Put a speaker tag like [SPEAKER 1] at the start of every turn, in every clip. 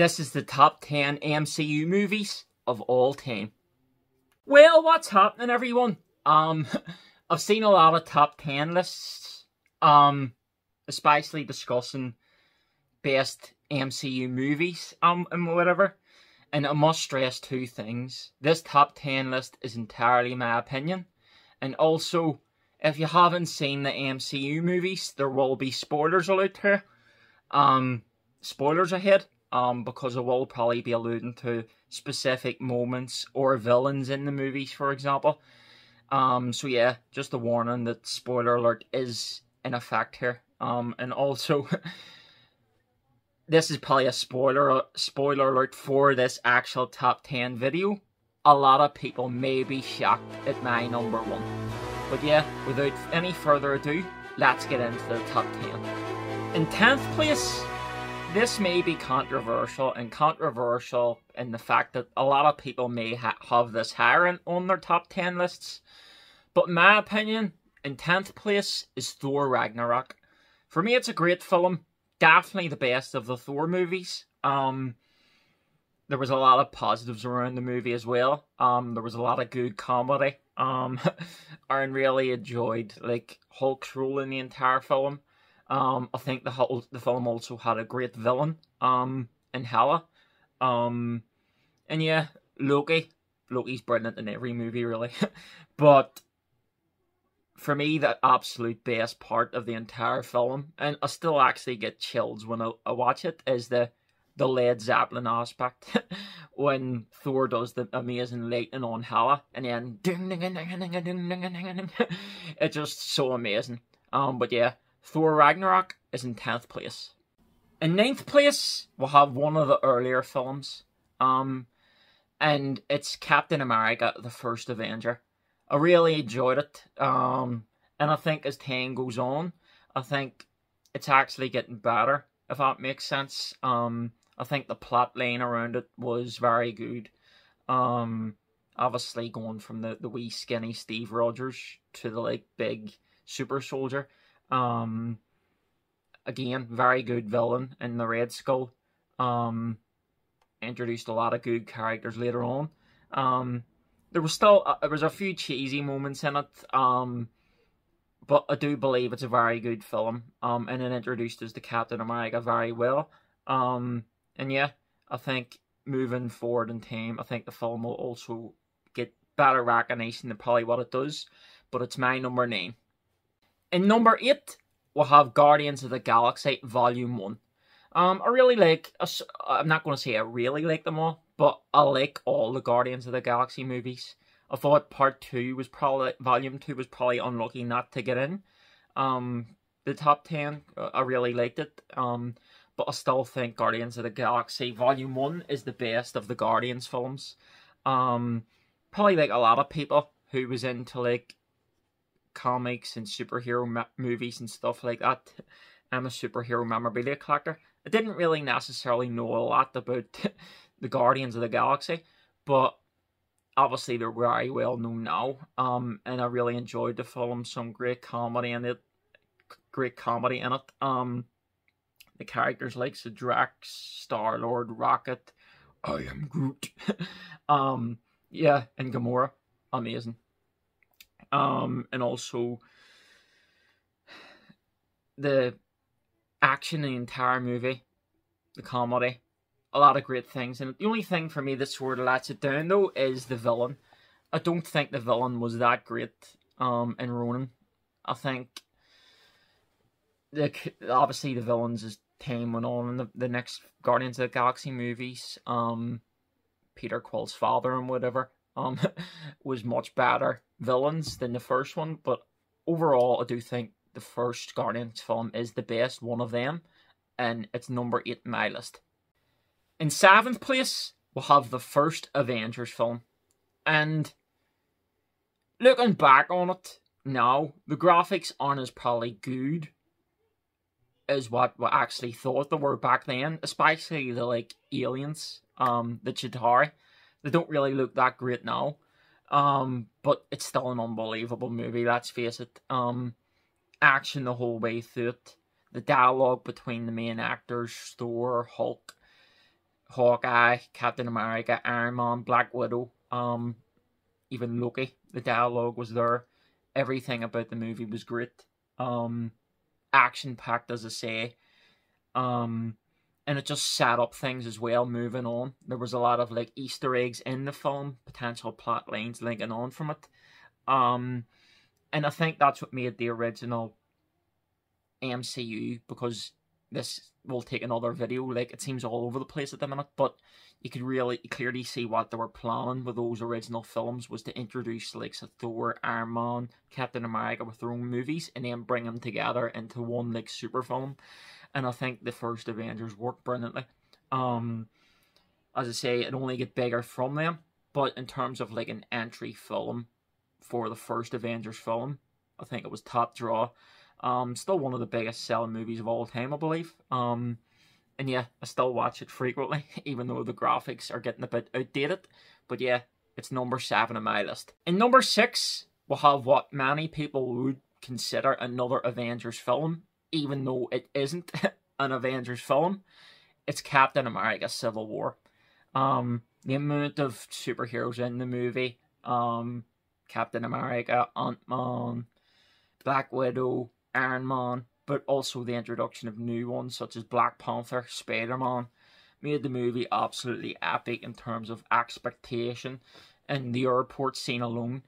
[SPEAKER 1] This is the top 10 MCU movies of all time. Well, what's happening, everyone? Um, I've seen a lot of top 10 lists, um, especially discussing best MCU movies, um, and whatever. And I must stress two things. This top 10 list is entirely my opinion. And also, if you haven't seen the MCU movies, there will be spoilers out here. Um, spoilers ahead um, because I will probably be alluding to specific moments or villains in the movies, for example. Um, so yeah, just a warning that spoiler alert is in effect here. Um, and also, this is probably a spoiler spoiler alert for this actual top ten video. A lot of people may be shocked at my number one. But yeah, without any further ado, let's get into the top ten. In tenth place, this may be controversial and controversial in the fact that a lot of people may ha- have this higher on their top 10 lists. But in my opinion, in 10th place is Thor Ragnarok. For me, it's a great film. Definitely the best of the Thor movies. Um, there was a lot of positives around the movie as well. Um, there was a lot of good comedy. Um, I really enjoyed like Hulk's role in the entire film. Um, I think the whole the film also had a great villain, um, in Hela. Um, and yeah, Loki. Loki's brilliant in every movie, really. but for me, the absolute best part of the entire film, and I still actually get chills when I, I watch it, is the the Led Zeppelin aspect when Thor does the amazing lightning on Hela, and then. It's just so amazing. Um, but yeah, Thor Ragnarok is in 10th place. In ninth place, we'll have one of the earlier films. Um, and it's Captain America, the first Avenger. I really enjoyed it. Um, and I think as time goes on, I think it's actually getting better, if that makes sense. Um, I think the plot line around it was very good. Um, obviously going from the, the wee skinny Steve Rogers to the like big super soldier. Um, again, very good villain in the Red Skull. Um, introduced a lot of good characters later on. Um, there was still uh, there was a few cheesy moments in it. Um, but I do believe it's a very good film. Um, and it introduced us to Captain America very well. Um, and yeah, I think moving forward in time, I think the film will also get better recognition than probably what it does. But it's my number nine. In number 8, we'll have Guardians of the Galaxy Volume 1. Um, I really like, I'm not going to say I really like them all, but I like all the Guardians of the Galaxy movies. I thought part 2 was probably, Volume 2 was probably unlucky not to get in. Um, the top 10, uh, I really liked it. Um, but I still think Guardians of the Galaxy Volume 1 is the best of the Guardians films. Um, probably like a lot of people who was into like comics and superhero movies and stuff like that. I'm a superhero memorabilia collector. I didn't really necessarily know a lot about the Guardians of the Galaxy, but obviously they're very well known now. Um, and I really enjoyed the film. Some great comedy in it, great comedy in it. Um, the characters like Drax, Star Lord, Rocket, I am Groot. um, yeah, and Gamora, amazing um, and also the action in the entire movie, the comedy, a lot of great things. And the only thing for me that sort of lets it down though is the villain. I don't think the villain was that great um, in Ronan. I think the obviously the villains as time went on in the, the next Guardians of the Galaxy movies. Um, Peter Quill's father and whatever um, was much better villains than the first one, but overall, I do think the first Guardians film is the best one of them, and it's number 8 in my list. In 7th place, we'll have the first Avengers film, and looking back on it now, the graphics aren't as probably good as what we actually thought they were back then, especially the like aliens, um, the Chitauri. They don't really look that great now. Um, but it's still an unbelievable movie, let's face it. Um, action the whole way through it. The dialogue between the main actors, Thor, Hulk, Hawkeye, Captain America, Iron Man, Black Widow, um, even Loki. The dialogue was there. Everything about the movie was great. Um, action packed, as I say. Um, and it just set up things as well. Moving on, there was a lot of like Easter eggs in the film, potential plot lines linking on from it. Um, and I think that's what made the original MCU because this will take another video. Like it seems all over the place at the minute, but you could really clearly see what they were planning with those original films was to introduce like so Thor, Iron Man, Captain America with their own movies, and then bring them together into one like super film. And I think the first Avengers worked brilliantly. Um, as I say, it only get bigger from them, but in terms of like an entry film for the first Avengers film, I think it was top draw. Um, still one of the biggest selling movies of all time, I believe. Um, and yeah, I still watch it frequently, even though the graphics are getting a bit outdated. But yeah, it's number seven on my list. In number six, we'll have what many people would consider another Avengers film, even though it isn't an Avengers film. It's Captain America Civil War. Um, the amount of superheroes in the movie, um, Captain America, Ant Man, Black Widow, Iron Man, but also the introduction of new ones such as Black Panther, Spider Man, made the movie absolutely epic in terms of expectation. And the airport scene alone,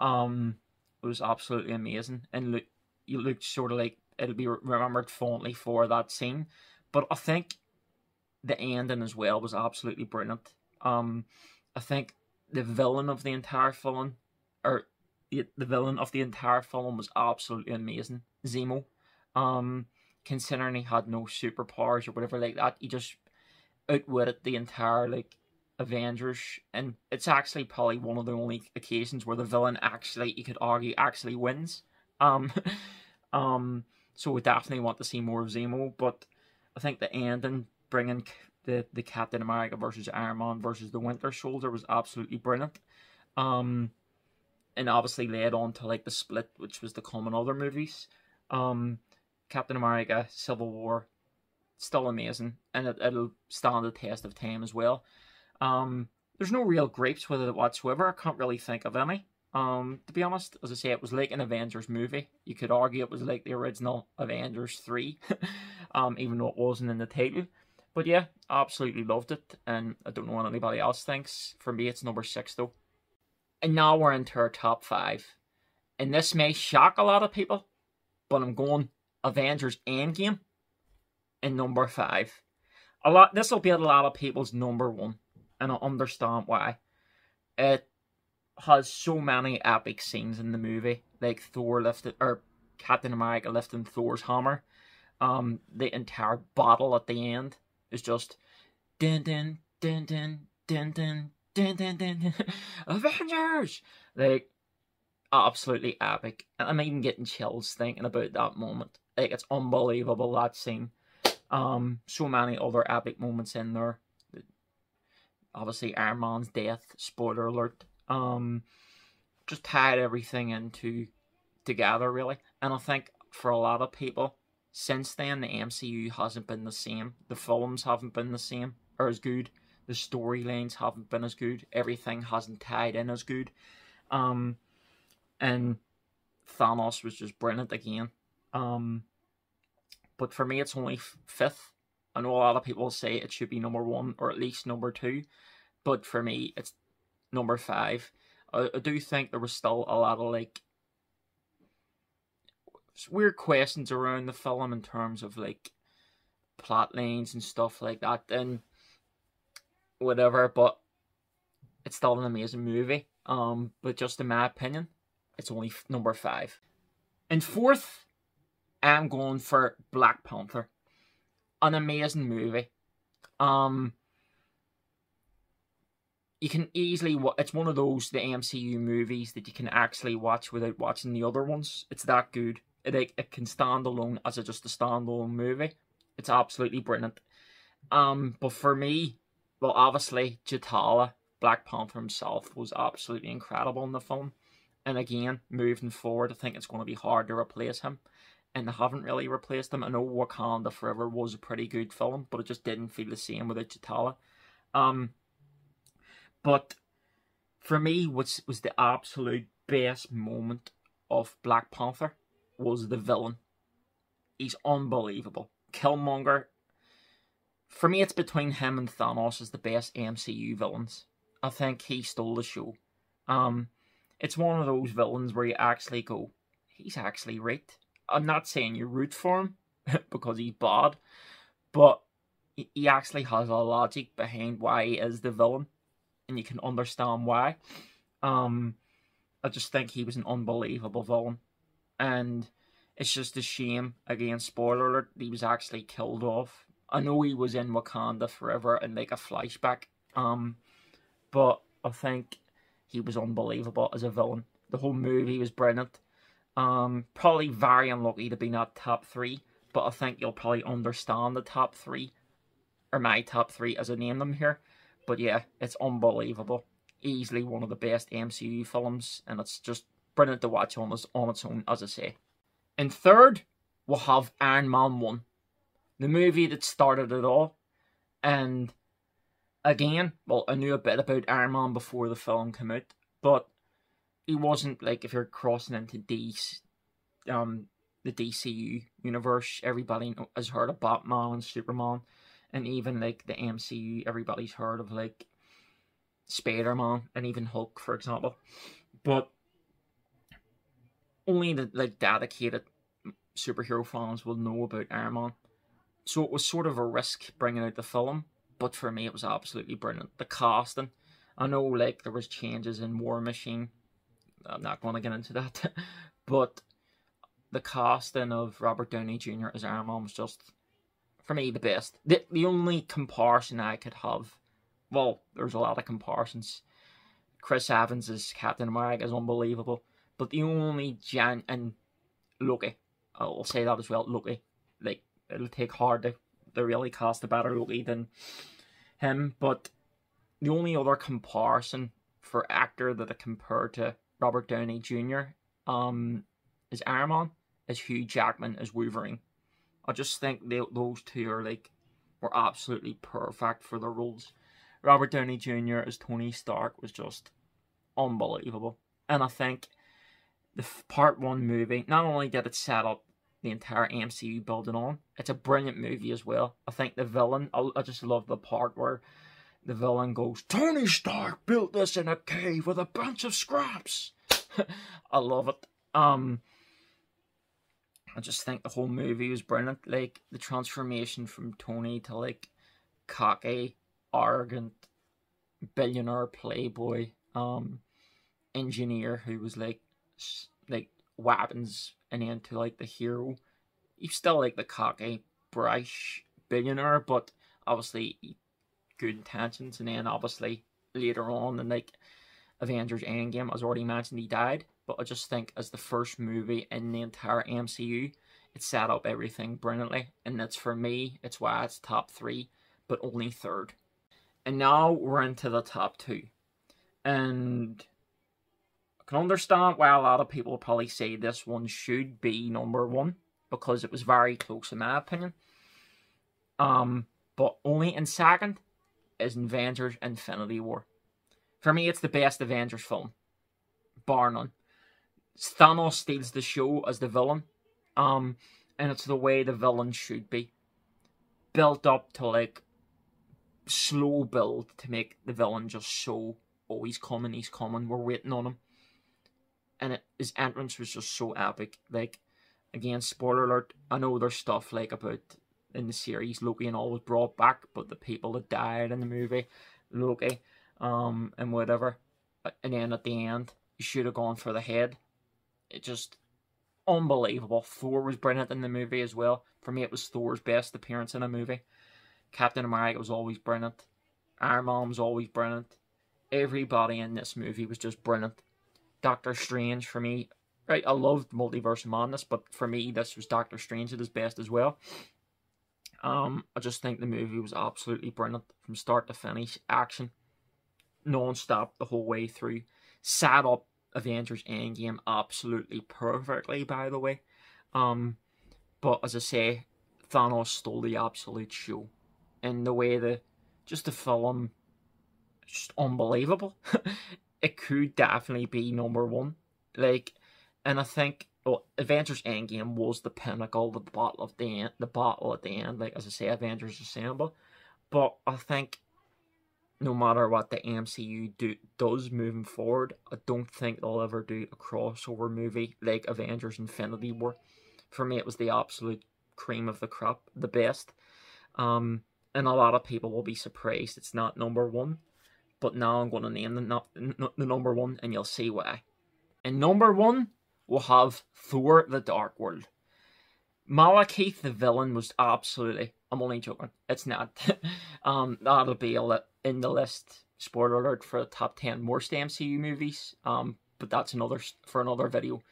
[SPEAKER 1] um, was absolutely amazing. And look, you looked sort of like it'll be remembered fondly for that scene. But I think the ending as well was absolutely brilliant. Um, I think the villain of the entire film, or the, the villain of the entire film, was absolutely amazing. Zemo. Um, considering he had no superpowers or whatever like that, he just outwitted the entire like Avengers, and it's actually probably one of the only occasions where the villain actually, you could argue, actually wins. Um, um, so we definitely want to see more of Zemo, but I think the ending, bringing the the Captain America versus Iron Man versus the Winter Soldier was absolutely brilliant. Um, and obviously led on to like the split, which was the common other movies. Um, Captain America, Civil War, still amazing, and it, will stand the test of time as well. Um, there's no real grapes with it whatsoever. I can't really think of any. Um, to be honest, as I say, it was like an Avengers movie. You could argue it was like the original Avengers 3, um, even though it wasn't in the title. But yeah, absolutely loved it, and I don't know what anybody else thinks. For me, it's number six though. And now we're into our top five. And this may shock a lot of people, but I'm going Avengers Endgame in number five. A lot. This will be a lot of people's number one, and I understand why. It has so many epic scenes in the movie, like Thor lifted or Captain America lifting Thor's hammer. Um, the entire battle at the end is just din din din din din din din din din Avengers like absolutely epic. I'm even getting chills thinking about that moment. Like it's unbelievable that scene. Um, so many other epic moments in there. Obviously, Iron Man's death. Spoiler alert. Um, just tied everything into together really. And I think for a lot of people, since then the MCU hasn't been the same. The films haven't been the same or as good. The storylines haven't been as good. Everything hasn't tied in as good. Um, and Thanos was just brilliant again. Um, but for me, it's only fifth. I know a lot of people say it should be number one or at least number two, but for me, it's number five. I, I do think there was still a lot of like weird questions around the film in terms of like plot lines and stuff like that, and whatever. But it's still an amazing movie. Um, but just in my opinion, it's only number five. And fourth, I'm going for Black Panther. An amazing movie. Um, you can easily it's one of those the MCU movies that you can actually watch without watching the other ones. It's that good. It it can stand alone as a, just a standalone movie. It's absolutely brilliant. Um, but for me, well, obviously T'Challa, Black Panther himself, was absolutely incredible in the film. And again, moving forward, I think it's going to be hard to replace him. And they haven't really replaced them. I know Wakanda Forever was a pretty good film, but it just didn't feel the same without T'Challa. Um, but for me, what was the absolute best moment of Black Panther was the villain. He's unbelievable. Killmonger. For me, it's between him and Thanos as the best MCU villains. I think he stole the show. Um, it's one of those villains where you actually go, he's actually right. I'm not saying you root for him because he's bad, but he actually has a logic behind why he is the villain, and you can understand why. Um, I just think he was an unbelievable villain, and it's just a shame. Again, spoiler alert: he was actually killed off. I know he was in Wakanda forever and like a flashback, um, but I think he was unbelievable as a villain. The whole movie was brilliant. Um, probably very unlucky to be not top three, but I think you'll probably understand the top three, or my top three as I name them here. But yeah, it's unbelievable. Easily one of the best MCU films, and it's just brilliant to watch on on its own, as I say. In third, we'll have Iron Man 1, the movie that started it all. And again, well, I knew a bit about Iron Man before the film came out, but he wasn't like if you're crossing into DC, um, the DCU universe, everybody has heard of Batman and Superman, and even like the MCU, everybody's heard of like Spider Man and even Hulk, for example. But only the like dedicated superhero fans will know about Iron Man. So it was sort of a risk bringing out the film but for me it was absolutely brilliant. The casting, I know like there was changes in War Machine. I'm not going to get into that, but the casting of Robert Downey Jr. as Iron Man was just for me the best. The the only comparison I could have, well, there's a lot of comparisons. Chris Evans as Captain America is unbelievable, but the only Jan and Loki, I'll say that as well. Loki, like it'll take hard to to really cast a better Loki than him. But the only other comparison for actor that I compare to Robert Downey Jr. um is Iron Man, is Hugh Jackman as Wolverine. I just think they, those two are like were absolutely perfect for their roles. Robert Downey Jr. as Tony Stark was just unbelievable, and I think the part one movie not only did it set up the entire MCU building on. It's a brilliant movie as well. I think the villain, I, I just love the part where the villain goes, Tony Stark built this in a cave with a bunch of scraps. I love it. Um, I just think the whole movie was brilliant. Like the transformation from Tony to like cocky, arrogant, billionaire playboy, um, engineer who was like, like weapons and into like the hero. He's still like the cocky, brash billionaire, but obviously good intentions. And then obviously later on and like Avengers Endgame, as already mentioned, he died. But I just think as the first movie in the entire MCU, it set up everything brilliantly. And that's for me, it's why it's top three, but only third. And now we're into the top two. And I can understand why a lot of people probably say this one should be number one because it was very close in my opinion. Um, but only in second is Avengers Infinity War. For me, it's the best Avengers film, bar none. Thanos steals the show as the villain, um, and it's the way the villain should be. Built up to like slow build to make the villain just so, oh, he's coming, he's coming, we're waiting on him and it, his entrance was just so epic. Like, again, spoiler alert. I know there's stuff like about in the series Loki and all was brought back, but the people that died in the movie, Loki, um, and whatever, and then at the end, you should have gone for the head. It just unbelievable. Thor was brilliant in the movie as well. For me, it was Thor's best appearance in a movie. Captain America was always brilliant. Iron Man was always brilliant. Everybody in this movie was just brilliant. Doctor Strange for me. Right, I loved Multiverse Madness, but for me, this was Doctor Strange at his best as well. Um, I just think the movie was absolutely brilliant from start to finish. Action, non-stop the whole way through. Sat up Avengers Endgame absolutely perfectly, by the way. Um, but as I say, Thanos stole the absolute show. And the way the, just the film, just unbelievable. it could definitely be number one. Like, and I think well, Avengers Endgame was the pinnacle, the bottle of the end, the bottle at the end. Like as I say, Avengers Assemble. But I think no matter what the MCU do does moving forward, I don't think they'll ever do a crossover movie like Avengers Infinity War. For me, it was the absolute cream of the crop, the best. Um, and a lot of people will be surprised it's not number one. But now I'm going to name the, the number one, and you'll see why. And number one we'll have Thor: The Dark World. Malekith the villain was absolutely. I'm only joking. It's not. um, that'll be in the list. Spoiler alert for the top ten worst MCU movies. Um, but that's another for another video.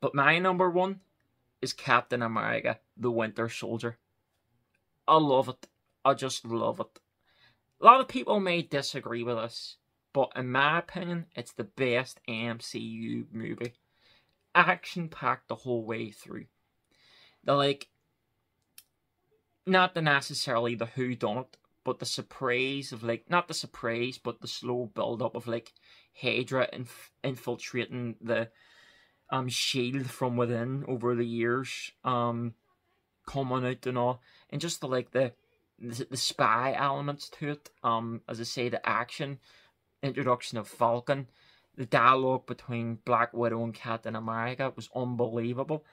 [SPEAKER 1] But my number one is Captain America: The Winter Soldier. I love it. I just love it. A lot of people may disagree with us, but in my opinion, it's the best MCU movie. Action packed the whole way through. The like, not the necessarily the who don't, but the surprise of like, not the surprise, but the slow build up of like Hydra inf- infiltrating the um shield from within over the years, um, coming out and all, and just the like the the, the spy elements to it. Um, as I say, the action, introduction of Falcon, the dialogue between Black Widow and Captain America was unbelievable.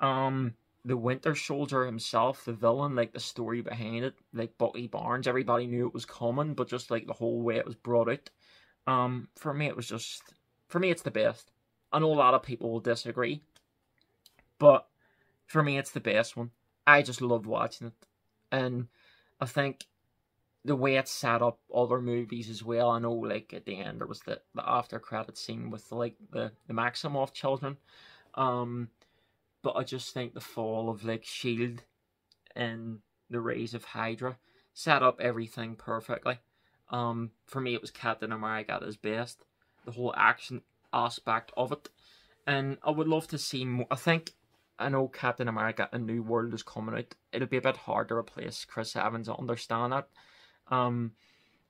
[SPEAKER 1] Um, the Winter Soldier himself, the villain, like the story behind it, like Bucky Barnes, everybody knew it was coming, but just like the whole way it was brought out. Um, for me, it was just for me, it's the best. I know a lot of people will disagree, but for me, it's the best one. I just loved watching it, and I think the way it set up other movies as well. I know, like at the end, there was the, the after credit scene with like the the Maximoff children, um, but I just think the fall of like Shield and the rise of Hydra set up everything perfectly. Um, for me, it was Captain America at his best. The whole action aspect of it, and I would love to see more. I think I know Captain America: A New World is coming out. It'll be a bit hard to replace Chris Evans. I understand that. Um,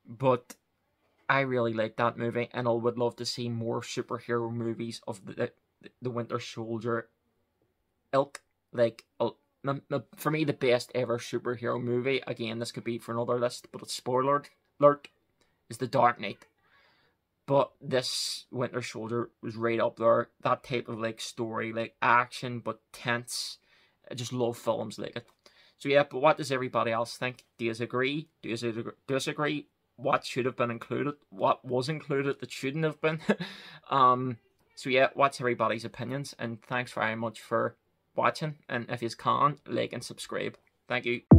[SPEAKER 1] but I really like that movie, and I would love to see more superhero movies of the the Winter Soldier ilk. Like, for me, the best ever superhero movie. Again, this could be for another list, but it's spoiler alert. Is the Dark Knight. But this Winter Soldier was right up there. That type of like story, like action but tense. I just love films like it. So yeah, but what does everybody else think? Do you agree? Do you disagree? What should have been included? What was included that shouldn't have been? um. So yeah, what's everybody's opinions? And thanks very much for watching. And if you can't like and subscribe. Thank you.